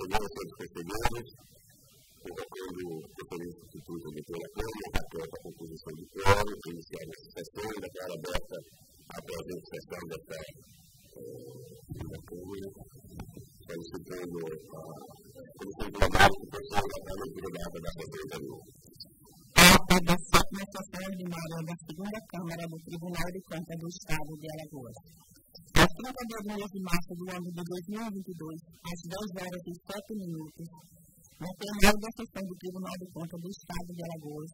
conselheiros, os conselheiros, colocando referência instituto eleitoral da Câmara, atento à composição do quórum, iniciar essa sessão, declara aberta a presente sessão dessa Câmara, solicitando a Comissão Plenária que proceda a leitura da sessão anterior. A da sétima sessão ordinária da segunda Câmara do Tribunal de Contas do Estado de Alagoas. A 32 de março do ano de 2022, às 10 horas e 7 minutos, no plenário da sessão do Tribunal de Contas do Estado de Alagoas,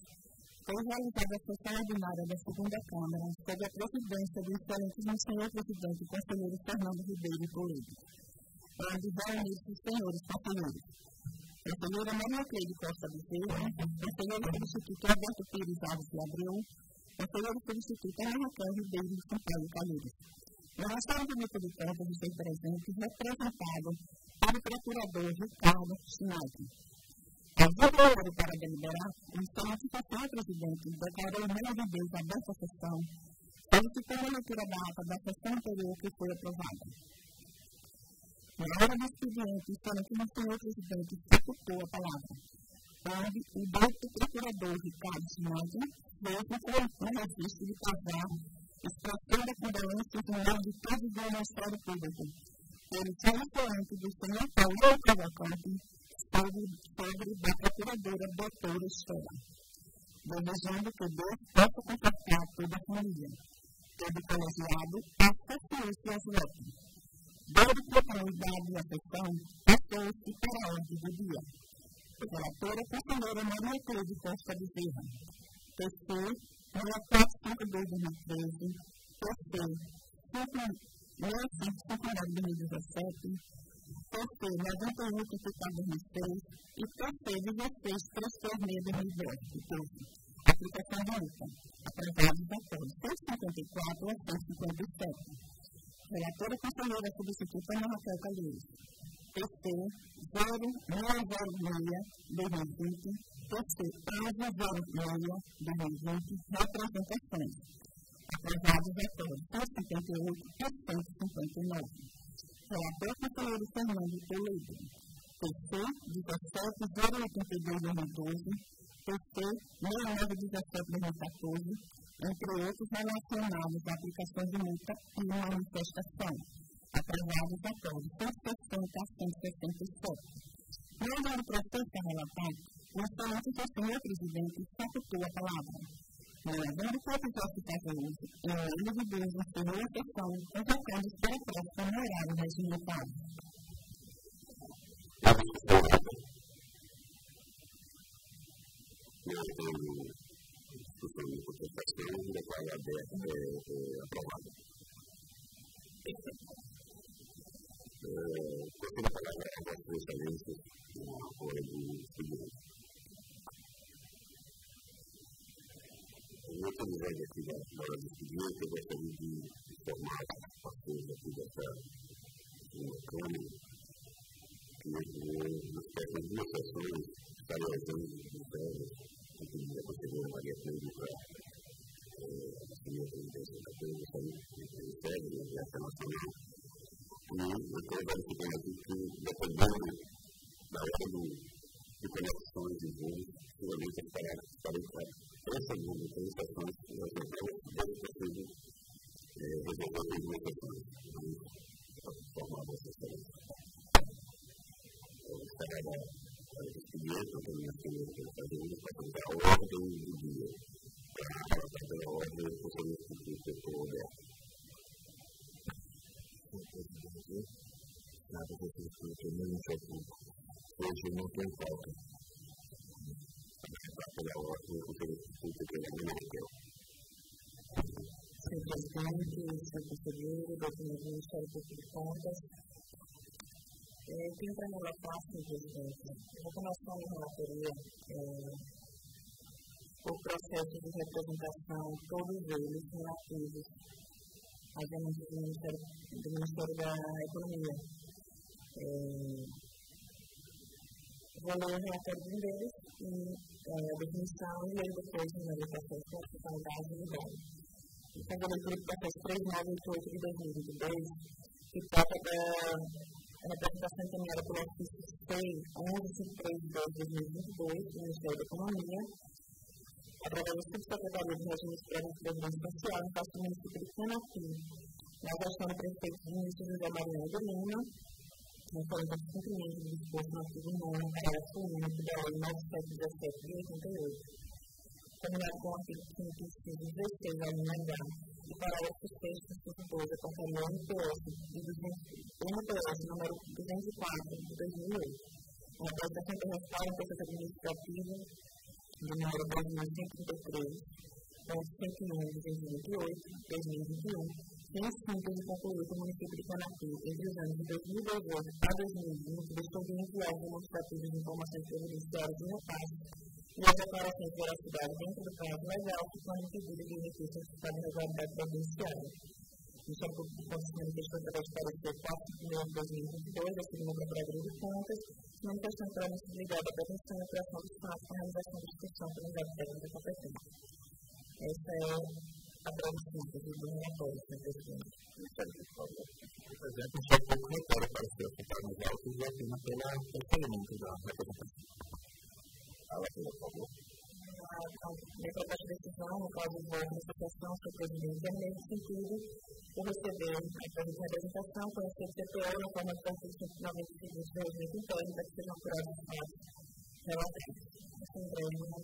foi realizada a sessão ordinária da segunda Câmara, sob a presidência do excelentíssimo senhor presidente conselheiro Fernando Ribeiro Toledo, onde reuniram os senhores conselheiros. Conselheira Maria Cleide Costa Bezerra, conselheiro substituto Alberto Pires Alves de Abreu, conselheiro substituto Ana Raquel Ribeiro de Sampaio Calheiros. No restante do contas esteve presente representado pelo procurador Ricardo Schneider. Ao dia para deliberar, o excelente senhor presidente declarou em nome de Deus aberta a sessão, solicitando a leitura da ata da sessão anterior que foi aprovada. Na hora do expediente, o excelentíssimo senhor presidente facultou a palavra, onde o doutor procurador Ricardo Schneider fez um registro de casar expressando a condolência em nome de todos do Ministério Público. Ele foi influente do senhor Paulo Cavalcante sobre, da procuradora doutora Estela, desejando que Deus possa confortar toda a família, todo colegiado, consciência e as votos. Dando continuidade à sessão, passou-se para a ordem do dia. Relatora conselheira Maria Cleide Costa Bezerra, PC ela 452 de 2013, PC 65 de 2017, PC 91 de 2006 e PC 16 336 de 2012, aplicação da UPA, aprovados de acordo 154 a 157. Relatora Conselheira Substituta Ana Raquel Calheiros, PC 0606 2020, PC 1106 2020, representações. Aprovados acordo 158 e 159. Relator conselheiro Fernando Toledo. PC 17082 2012, PC 6917 2014, entre outros relacionados à aplicação de multa e manifestação. Aprovados de acordo 160 a 167. No âmbito do processo a relatar, o excelente senhor presidente facultou a palavra. Realizando o episódio que está hoje, em nome de Deus, encerrou a sessão, convocando-se para a próxima no horário regimental. Discussão de contestação, declaro aberta e aprovada. Gostei da palavra a vossas excelências na hora de segurança. Eu estou dizendo aqui na hora de expediente, eu gostaria de informar os parceiros aqui dessa Câmara que nas próximas duas sessões estarei usando os ministérios aqui da conselheira Maria Cleide para assumir a presidência da Câmara do Ministério da Aviação Nacional e depois verificando aqui que dependendo da hora do, de conexões e voos, seguramente estará, estará recebendo autorizações reservadas dentro possível resolver as limitações para formar essa excelência. Estará a expediente, a terminação do fazendo para tentar a ordem do dia, para relatar pela ordem do Conselho Instituto Setor Aberto. Nada que eu fiz porque não me Hoje não tem falta pela ordem do Instituto Federal Senhor presidente, senhor conselheiro, doutor do Ministério Público de Contas, tenho para relatar, senhor presidente, já que nós estamos na relatoria, o processo de representação, todos eles relativos às denúncias do Ministério, do Ministério da Economia. É, vou ler o relatório de um deles e a definição e aí depois na legislação de constitucionalidade e liberdade. Então, a leitura do processo 3988 de 2022, que trata da na apresentação encaminhada pelo ofício 1132 2022 do Ministério da Economia, através dos Subsecretaria de para de Prevenção Social, em face do município de Canapi, na gestão do prefeito é do município José Mariano de Lima, em forma de cumprimento do disposto no artigo 9, parágrafo único da Lei 9717 de 88, combinado com o artigo 5, inciso 16, alínea 10 e para o assistente do Fundo com o PS de NPS número 204 de 2008. Na prestação de respaldo do processo administrativo do número 2133, 101, 2008, 2021, sem síntese concluído no município de Canapi entre os anos de 2012 a 2020, deixou de enviar demonstrativos de informações previdenciárias e repasses e as declarações de veracidade dentro do prazo legal que foram impedidas de emitir certificado de regularidade providenciária. Isso é conhecimento que estou através de parecer 4 de 2022 da segunda Procuradoria de Contas, manifestando pela necessidade da prevenção e operação dos fatos com a realização da instituição pela unidade técnica competente. Essa é a síntese do relatório, senhor presidente. Exemplo, só pouco relatório para ser ocupado nos autos e apenas pelo procedimento da. Minha proposta de decisão, no caso de voto na associação, seu presidente, é nesse sentido, por receber a representação, conhecer o CPO na forma de artigo 192 do regimento interno, para que sejam apurados os fatos. Assim, é isso.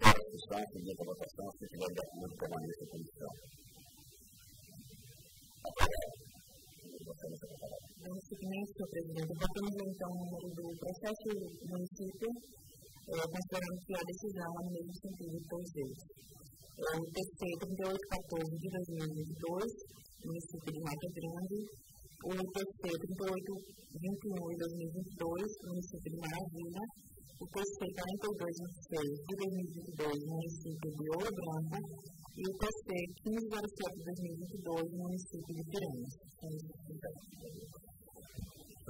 Senhora Cristã, seguinte a votação, se tiver de acordo, permaneça a comissão. Seguimento, senhor presidente, votamos então o número do processo do município, considerando que a decisão é no mesmo sentido de todos eles. É o TC 3814 de 2022, município de Mata Grande, o TC 3821 de 2022, município de Maravilha, o TC 4226 de 2022, município de Ouro Branco, e o PC 1507 de 2022, no município de Piranhas.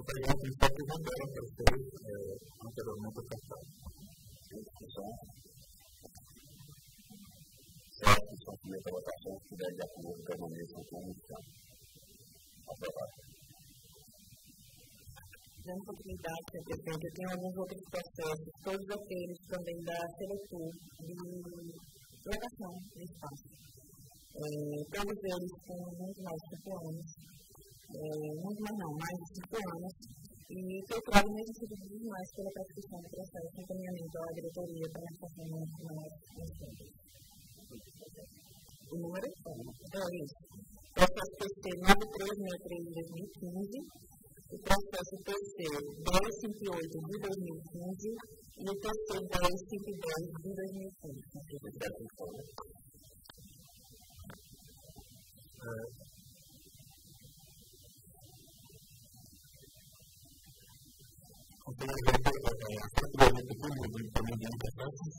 Eu pergunto se está apresentando para vocês anteriormente o passado. Certo, são primeiras votações que devem de acordo com a comissão. Aprovado. Dando continuidade, senhor presidente, eu tenho alguns outros processos, todos aqueles também da Seletur, de locação de espaço. É, todos eles com muito mais de 5 anos, é, muito mais não, mais de 5 anos, e foi claro nesse sentido demais pela prescrição do processo de encaminhamento à diretoria para a estação de O número é isso. Processo PC 9363 de 2015, o processo PC 1058 de 2015 e o PC 1010 de 2015.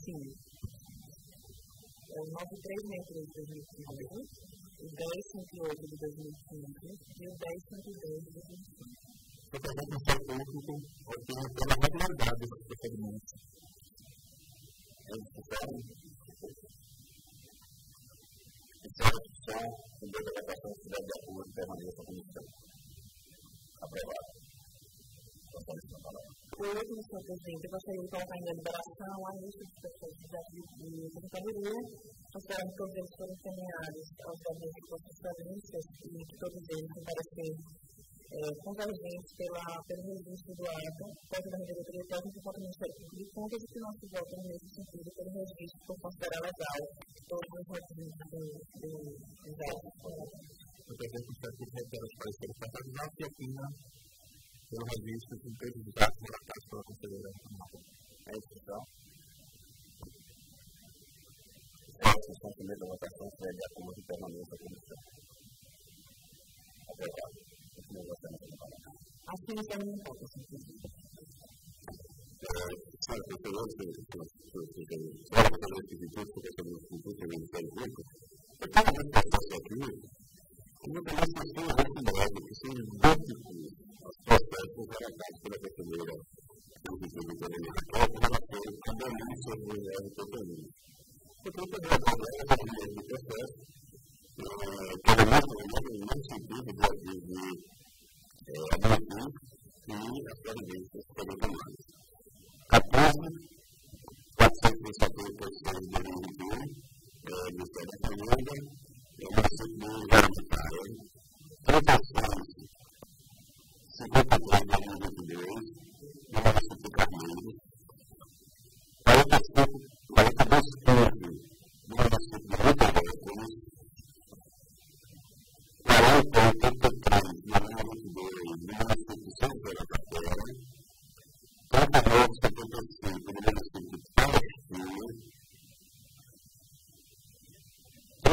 Sim. É o 9363 de 2015, o 1058 de 2015 e o 1010 de 2015 através do seu público, porque pela regularidade dos procedimentos. Eles fizeram fizeram a discussão, com dois votações que deve de acordo e permaneça a comissão. Aprovado. O último, senhor presidente, eu gostaria de colocar em deliberação a lista dos processos de aposentadoria, considerando que todos eles foram encaminhados aos gabinetes de constitucionalistas e que todos eles é, convergentes pela, pelo registro do ato, tanto da diretoria técnica quanto do Ministério Público de Contas, e que nós voto no mesmo sentido pelo registro por considerar legal todos os requisitos dos autos. O presidente do Ministério Público requer os pareceres passados e afina pelo registro de todos os atos relatados pela conselheira. É isso, então. A discussão primeira da votação segue a acordo e permanência da comissão. Aprovado. Assim não tem pouco sentido. Sabe, eu tenho outro que eu falo para esse instituto, porque eu tenho um instituto que eu não tenho muito. Eu tenho uma situação aqui, que não tem mais pessoas recomendadas, que são idênticos aos processos relatados pela brasileira do Instituto de Economia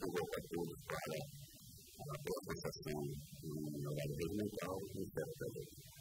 convocatórios para a prestação de um trabalho regimental no Estado da